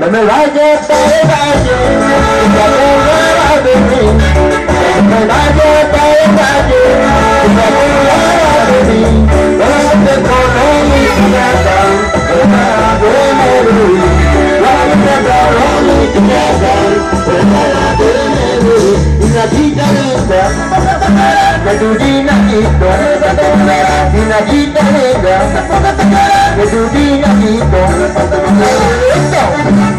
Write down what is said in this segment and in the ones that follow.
Cuando me vaya por el valle, y te acordarás de mí. Cuando me vaya por el valle, y te acordarás de mí. Cuando te conozco mi casa, de nada de Medellín. Cuando te conozco mi casa, de nada de Medellín. Una chica linda, que tu dinamito, una chica linda, que tu dinamito. Venga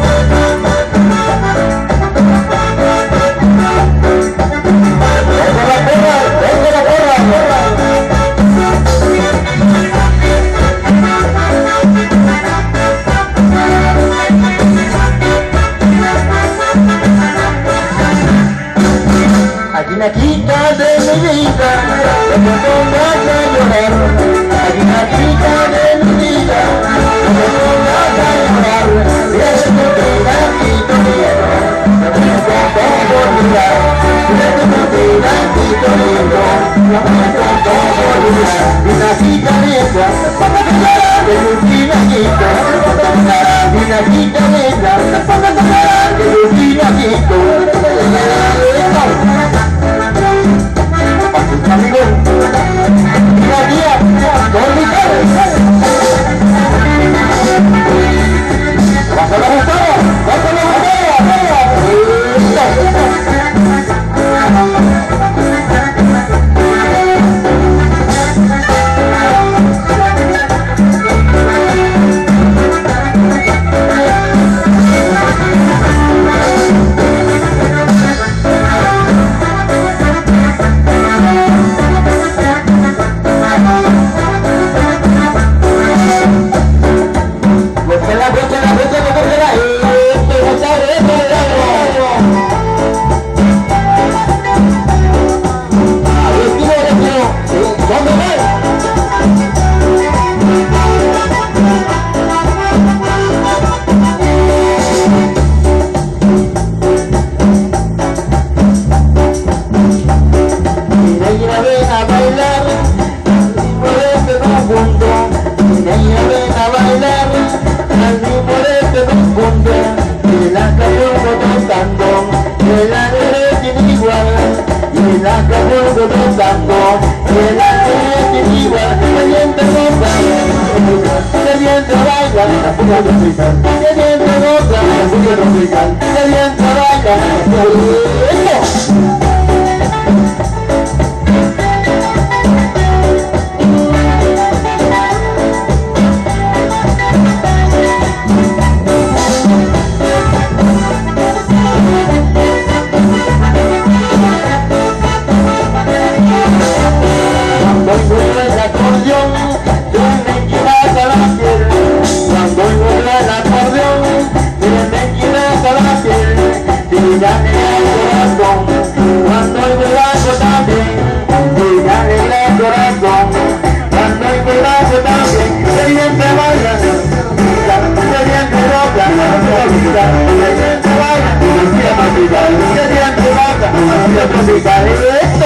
de mi vida, que me a llorar. Aquí una chica de mi vida, que me a llorar. Mira que no te da quito miedo, no me mirar. Mira que no te da quito miedo, no me pongo a mirar. Una chica linda, de mi vida quito. Una chica linda, de mi vida. I broke cantando, que la negra tiene igual. Que diente goza, que diente baila, la fuga tropical. Que diente goza, la fuga tropical. Que diente baila, ¡Eso! Baila,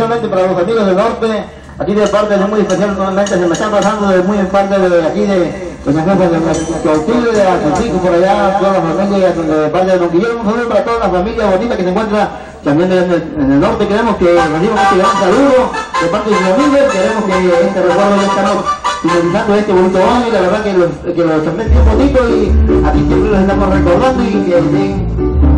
amigos del norte, aquí de parte de muy especial nuevamente, se me está pasando de muy en parte de aquí de Doña Jefa de Cautil, de Atlántico, por allá, toda la familia, de parte de Don Guillermo, un saludo para toda la familia bonita que se encuentra también en el, norte, queremos que reciban este gran saludo de parte de sus amigos, queremos que este recuerdo ya estamos finalizando este bonito año la verdad que los, que los también bien bonito y aquí siempre los estamos recordando y que estén